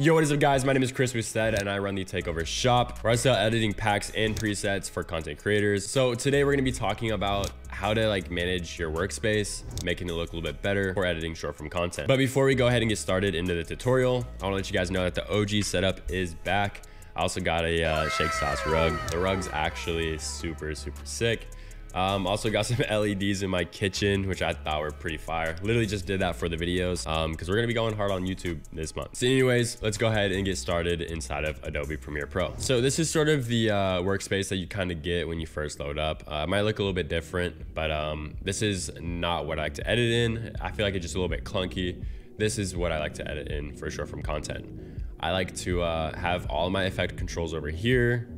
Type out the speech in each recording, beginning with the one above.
Yo, what is up guys? My name is Chris Boustedt and I run the Takeover shop where I sell editing packs and presets for content creators. So today we're gonna be talking about how to like manage your workspace, making it look a little bit better for editing short form content. But before we go ahead and get started into the tutorial, I wanna let you guys know that the OG setup is back. I also got a uh, shake sauce rug. The rug's actually super, super sick. Um, also got some LEDs in my kitchen, which I thought were pretty fire. Literally just did that for the videos um, because we're going to be going hard on YouTube this month. So anyways, let's go ahead and get started inside of Adobe Premiere Pro. So this is sort of the uh, workspace that you kind of get when you first load up. Uh, it might look a little bit different, but um, this is not what I like to edit in. I feel like it's just a little bit clunky. This is what I like to edit in for short form content. I like to uh, have all my effect controls over here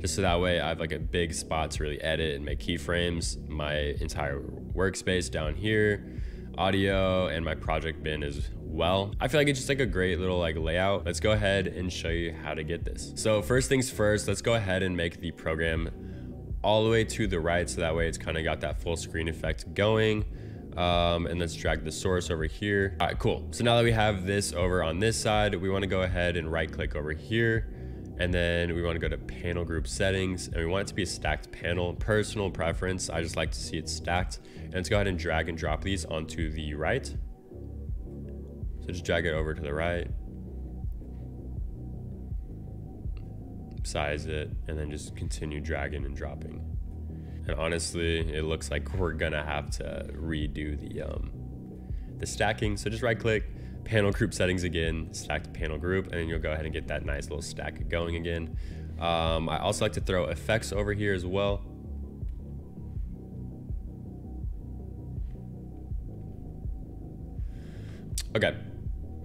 just so that way I have like a big spot to really edit and make keyframes. My entire workspace down here, audio, and my project bin as well. I feel like it's just like a great little like layout. Let's go ahead and show you how to get this. So first things first, let's go ahead and make the program all the way to the right so that way it's kind of got that full screen effect going. Um, and let's drag the source over here. All right, cool. So now that we have this over on this side, we want to go ahead and right click over here and then we want to go to panel group settings and we want it to be a stacked panel. Personal preference, I just like to see it stacked. And let's go ahead and drag and drop these onto the right. So just drag it over to the right. Size it and then just continue dragging and dropping. And honestly, it looks like we're gonna have to redo the um, the stacking. So just right click, panel group settings again, stacked panel group, and then you'll go ahead and get that nice little stack going again. Um, I also like to throw effects over here as well. Okay,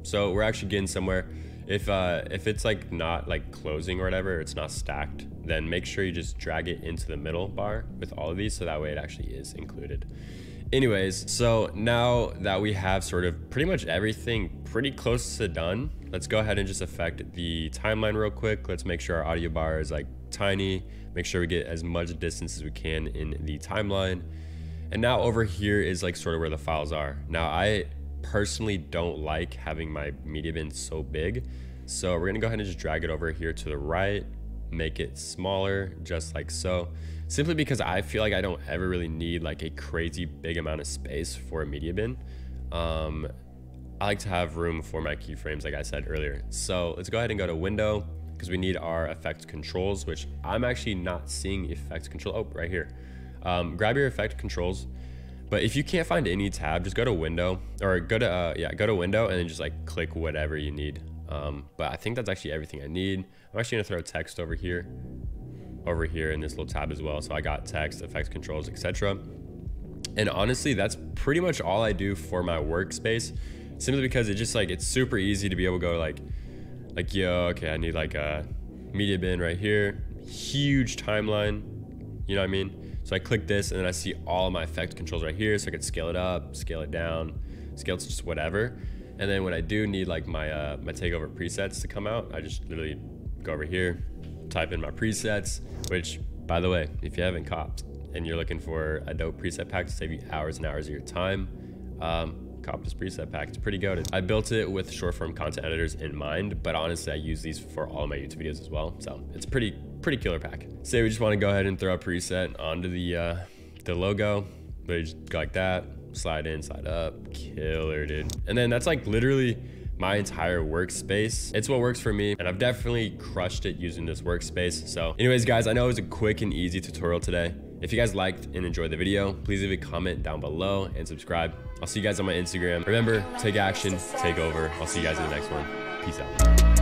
so we're actually getting somewhere. If uh, if it's like not like closing or whatever, it's not stacked, then make sure you just drag it into the middle bar with all of these so that way it actually is included. Anyways, so now that we have sort of pretty much everything pretty close to done, let's go ahead and just affect the timeline real quick. Let's make sure our audio bar is like tiny, make sure we get as much distance as we can in the timeline. And now over here is like sort of where the files are. Now I personally don't like having my media bin so big. So we're gonna go ahead and just drag it over here to the right, make it smaller, just like so simply because I feel like I don't ever really need like a crazy big amount of space for a media bin. Um, I like to have room for my keyframes, like I said earlier. So let's go ahead and go to window because we need our effect controls, which I'm actually not seeing effect control. Oh, right here. Um, grab your effect controls. But if you can't find any tab, just go to window or go to, uh, yeah, go to window and then just like click whatever you need. Um, but I think that's actually everything I need. I'm actually gonna throw text over here over here in this little tab as well. So I got text, effects controls, etc. And honestly, that's pretty much all I do for my workspace, simply because it just like it's super easy to be able to go like, like yo, okay, I need like a media bin right here, huge timeline, you know what I mean? So I click this and then I see all my effect controls right here, so I can scale it up, scale it down, scale it to just whatever. And then when I do need like my uh, my takeover presets to come out, I just literally go over here, type in my presets, which by the way, if you haven't copped and you're looking for a dope preset pack to save you hours and hours of your time, um, cop this preset pack. It's pretty goaded. I built it with short form content editors in mind, but honestly, I use these for all my YouTube videos as well. So it's pretty, pretty killer pack. Say we just want to go ahead and throw a preset onto the, uh, the logo, but just go like that, slide in, slide up, killer, dude. And then that's like literally my entire workspace. It's what works for me and I've definitely crushed it using this workspace. So anyways, guys, I know it was a quick and easy tutorial today. If you guys liked and enjoyed the video, please leave a comment down below and subscribe. I'll see you guys on my Instagram. Remember, take action, take over. I'll see you guys in the next one. Peace out.